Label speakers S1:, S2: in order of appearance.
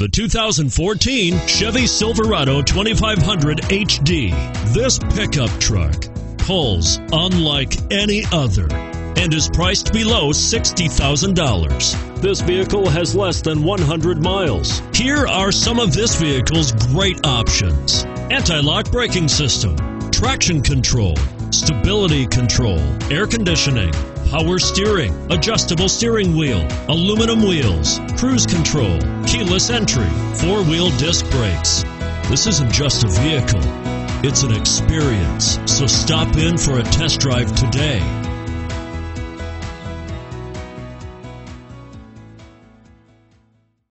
S1: the 2014 Chevy Silverado 2500 HD. This pickup truck pulls unlike any other and is priced below $60,000. This vehicle has less than 100 miles. Here are some of this vehicle's great options. Anti-lock braking system, traction control, stability control, air conditioning, power steering, adjustable steering wheel, aluminum wheels, cruise control, keyless entry, four-wheel disc brakes. This isn't just a vehicle, it's an experience. So stop in for a test drive today.